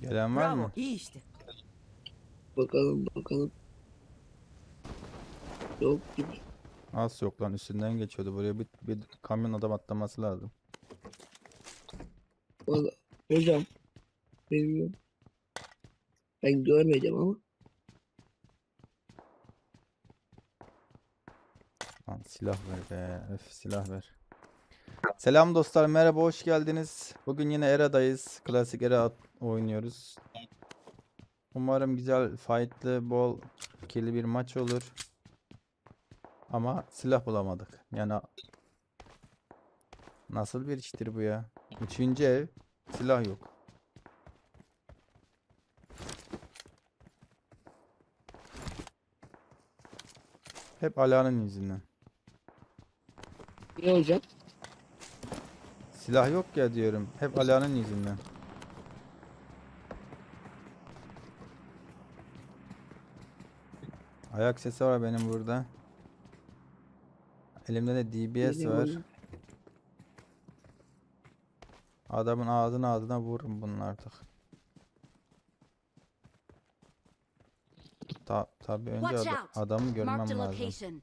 Gelen var mı? İyi işte. Bakalım bakalım. Yok gibi. Az yok lan üstünden geçiyordu. Buraya bir, bir kamyon adam atlaması lazım. Valla hocam bilmiyorum. Ben görmedim ama. Lan silah ver be. Öf silah ver. Selam dostlar merhaba hoş geldiniz. Bugün yine Era'dayız. Klasik Era oynuyoruz. Umarım güzel fightlı bol ikili bir maç olur. Ama silah bulamadık. Yani nasıl bir iştir bu ya? Üçüncü ev silah yok. Hep Ala'nın yüzünden. Ne hocam? Silah yok ya diyorum. Hep Ala'nın yüzünden. Ayak sesi var benim burada. Elimde de DBS var. Adamın ağzına ağzına vururum bunun artık. Ta tabii önce out. adamı görmem lazım.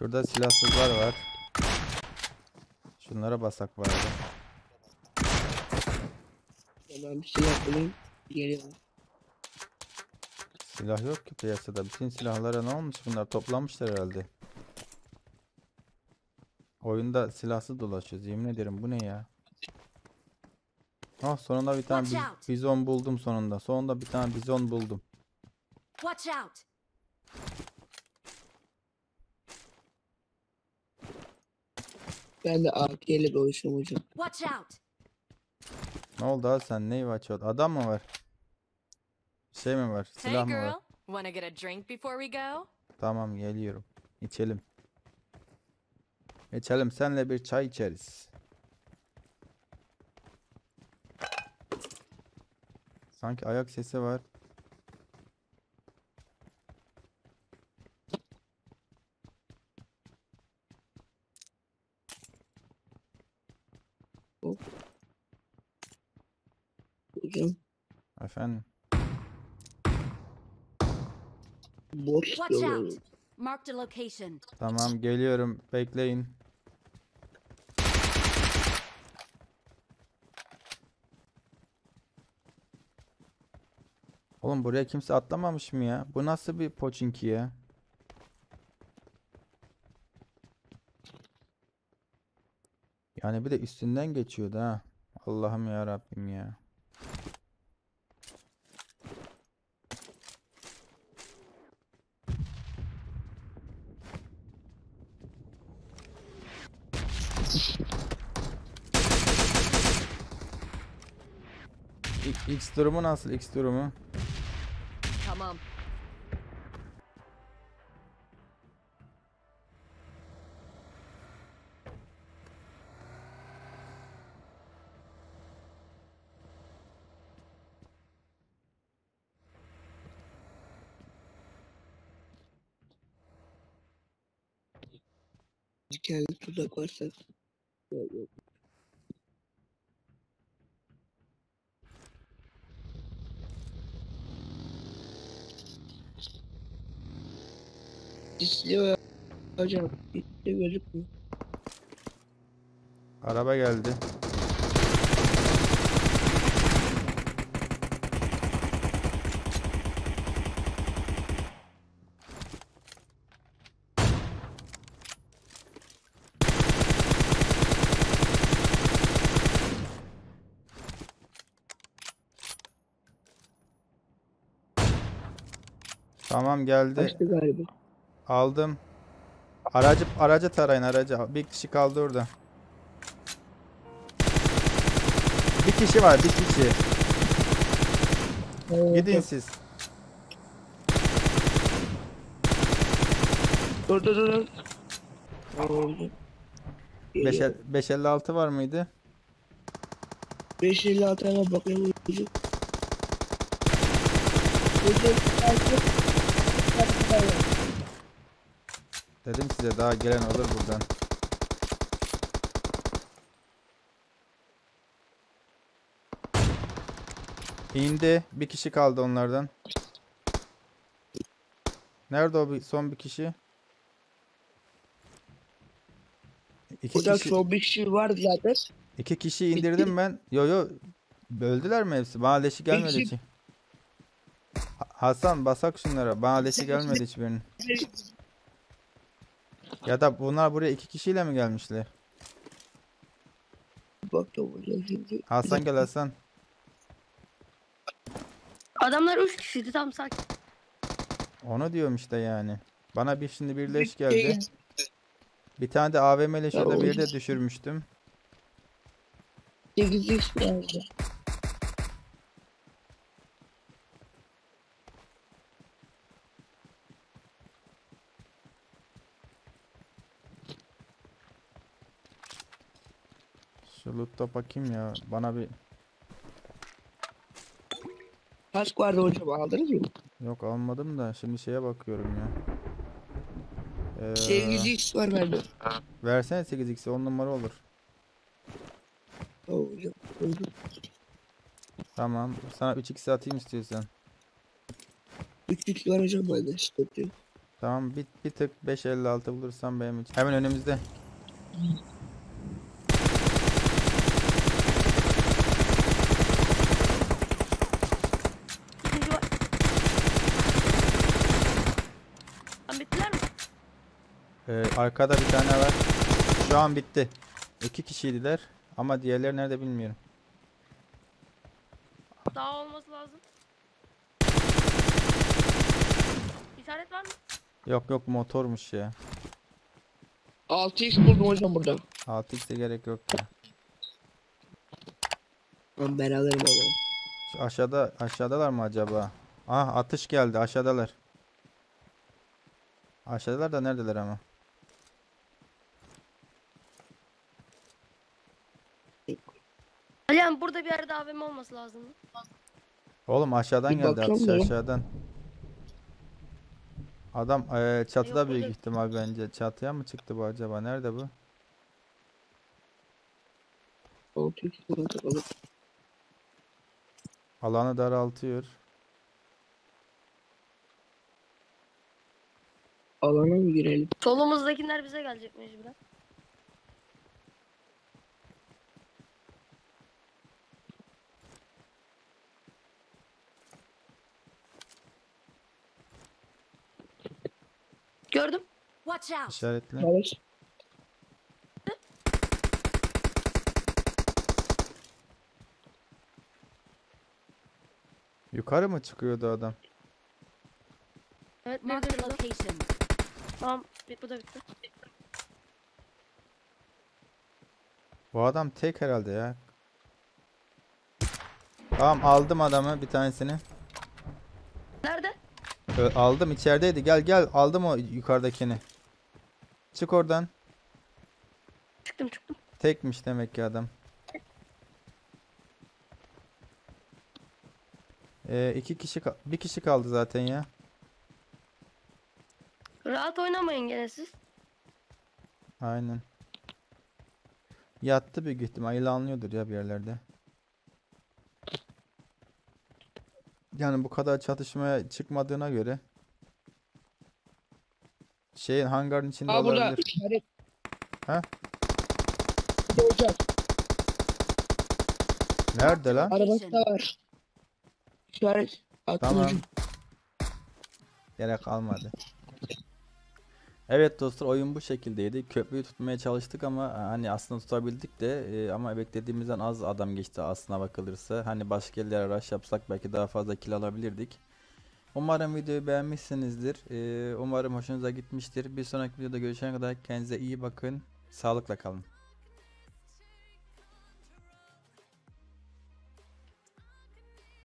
Şurada silahsızlar var. Şunlara basak vardı. Ben bir silah bulayım. Geliyorum. Silah yok ki piyasada. Bütün silahlara ne olmuş bunlar? Toplanmışlar herhalde. Oyunda silahsız dolaşıyoruz. Yemin ederim bu ne ya? Ah sonunda bir tane bizon buldum sonunda. Sonunda bir tane bizon buldum. Watch out. Ben de AK ile dolaşıyorum hocam. Watch out. Ne oldu ha sen? Neyi açıyorsun? Adam mı var? Şey mi var? Hey Silah mı var? wanna get a drink before we go? Tamam geliyorum. İçelim. İçelim senle bir çay içeriz. Sanki ayak sesi var. Hocam Efendim. Bot Watch out. Marked a location. Tamam geliyorum. Bekleyin. Oğlum buraya kimse atlamamış mı ya? Bu nasıl bir poçinki ya? Yani bir de üstünden geçiyordu ha. Allah'ım ya Rabbim ya. X durumu nasıl? X durumu? Tamam. Kendi tuzak varsa. Yok, yok. İstiyor hocam. De gözükmüyor. Araba geldi. Tamam geldi. Kaçtı galiba. Aldım. Aracı aracı tarayın aracı. Bir kişi kaldı orada. Bir kişi var, bir kişi. Oo, Gidin siz. Dur dur dur. Oldu. 5 556 var mıydı? 556 hemen bakayım. Dur, dur. Dedim size daha gelen olur buradan. İndi. Bir kişi kaldı onlardan. Nerede o bir, son bir kişi? İki Burada kişi, son bir kişi vardı zaten. iki kişi indirdim ben. Yo yo. Öldüler mi hepsi? Bana leşi gelmedi hiç. Ha- Hasan basak şunlara. Bana leşi gelmedi hiçbirinin. Ya da bunlar buraya iki kişiyle mi gelmişler? Bak da burada şimdi. Hasan gel Hasan. Adamlar 3 kişiydi tam sakin. Onu diyorum işte yani. Bana bir şimdi bir leş geldi. Bir tane de AVM leşi de bir oğlum. de düşürmüştüm. 8 kişi geldi. Şu loot'a bakayım ya. Bana bir Kask vardı hocam aldınız mı? yok almadım da şimdi şeye bakıyorum ya. Ee, 8 x var bende. versene 8x'i 10 numara olur. Tamam hocam. Oldu. Tamam. Sana 3x atayım istiyorsan. 3 x var hocam bende. Sıkıntı yok. Tamam bir, bir tık 556 bulursam benim için. Hemen önümüzde. İkinci var. Lan bittiler mi? Ee, arkada bir tane var. Şu an bitti. İki kişiydiler. Ama diğerleri nerede bilmiyorum. Daha olması lazım. İşaret var mı? Yok yok motormuş ya. 6 x buldum hocam burada. 6x'e gerek yok ya. Lan ben alırım onu. Şu aşağıda aşağıdalar mı acaba? Ah atış geldi aşağıdalar. Aşağıdalar da neredeler ama? Alihan burada bir yerde AVM olması lazım. Oğlum aşağıdan Bir geldi atış da. aşağıdan. Adam eee, çatıda Yok, büyük burada- ihtimal bence. Çatıya mı çıktı bu acaba? Nerede bu? 6 x burada takalım. Alanı daraltıyor. Alana mı girelim? Solumuzdakiler bize gelecek mecburen. Gördüm. Watch out! İşaretle. Evet. Yukarı mı çıkıyordu adam? Evet burada. location. Tamam bir- bu da bitti. Bu adam tek herhalde ya. Tamam aldım adamı bir tanesini. Nerede? Ö, aldım içerideydi. Gel gel aldım o yukarıdakini. Çık oradan. Çıktım çıktım. Tekmiş demek ki adam. Ee, iki kişi bir kişi kaldı zaten ya. Rahat oynamayın gene siz. Aynen. Yattı büyük ihtimal. İlanlıyordur ya bir yerlerde. Yani bu kadar çatışmaya çıkmadığına göre şeyin hangarın içinde Aa burada olabilir. işaret. Ha? Hocam. Nerede lan? Arabası da var. İşaret. Attım Tamam. hocam. Gerek kalmadı. Evet dostlar oyun bu şekildeydi. Köprüyü tutmaya çalıştık ama e, hani aslında tutabildik de e, ama beklediğimizden az adam geçti aslına bakılırsa. Hani başka yerlere rush yapsak belki daha fazla kill alabilirdik. Umarım videoyu beğenmişsinizdir. E, umarım hoşunuza gitmiştir. Bir sonraki videoda görüşene kadar kendinize iyi bakın. Sağlıkla kalın.